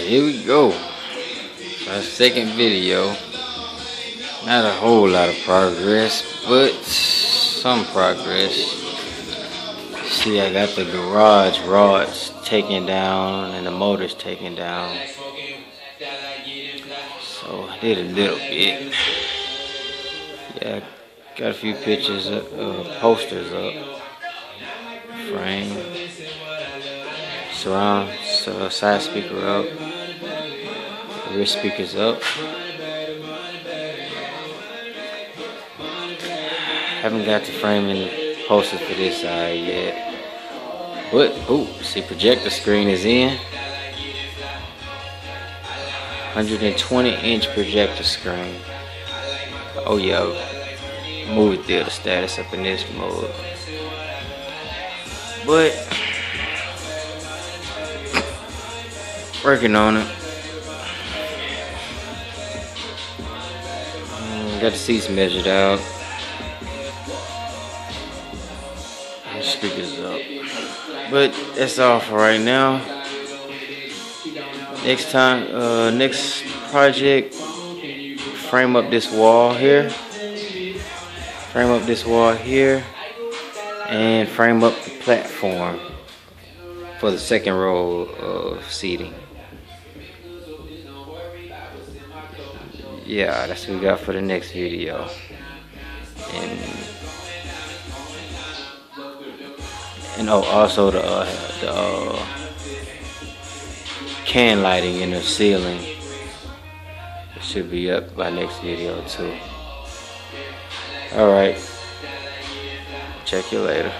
Alright, here we go. Our second video. Not a whole lot of progress, but some progress. See, I got the garage rods taken down and the motors taken down. So I did a little bit. Yeah, got a few pictures, of, uh, posters up. Frame. Surround, so side speaker up. Rear speakers up. Haven't got the framing posters for this side yet. But, oh, see projector screen is in. 120 inch projector screen. Oh yeah, movie theater status up in this mode. But, working on it. Mm, got the seats measured out. speakers up. But that's all for right now. Next time, uh, next project, frame up this wall here. Frame up this wall here. And frame up the platform for the second row of seating. Yeah, that's what we got for the next video. And and oh also the uh, the uh, can lighting in the ceiling. It should be up by next video too. All right. Check you later